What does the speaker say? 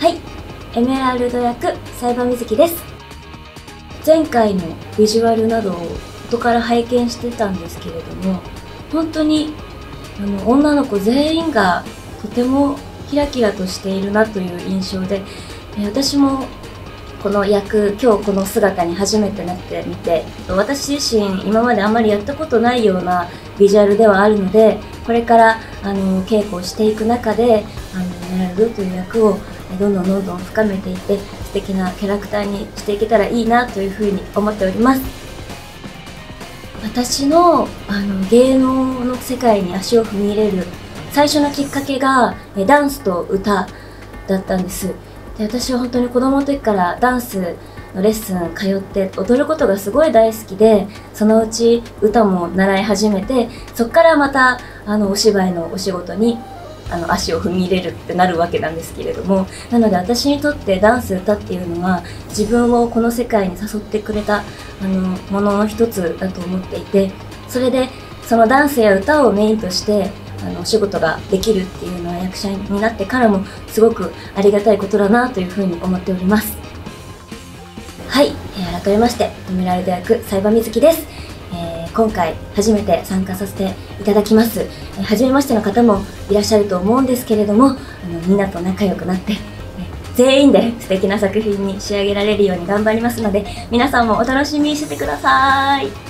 はい。エメラルド役サイバー水木です。前回のビジュアルなどを元から拝見してたんですけれども本当にあの女の子全員がとてもキラキラとしているなという印象で私もこの役今日この姿に初めてなってみて私自身今まであんまりやったことないようなビジュアルではあるのでこれからあの稽古をしていく中であのメラルドという役をどんどんどんどん深めていって素敵なキャラクターにしていけたらいいなというふうに思っております。私のあの芸能の世界に足を踏み入れる最初のきっかけがダンスと歌だったんです。で私は本当に子供の時からダンスのレッスン通って踊ることがすごい大好きでそのうち歌も習い始めてそこからまたあのお芝居のお仕事にあの足を踏み入れるってなるわけなんですけれどもなので私にとってダンス歌っていうのは自分をこの世界に誘ってくれたあのものの一つだと思っていてそれでそのダンスや歌をメインとしてあのお仕事ができるっていうのは役者になってからもすごくありがたいことだなというふうに思っております。はい、改めましてエメラルド役サイバー水木です、今回初めて参加させていただきます、え、初めましての方もいらっしゃると思うんですけれどもあのみんなと仲良くなって全員で素敵な作品に仕上げられるように頑張りますので皆さんもお楽しみにしててください。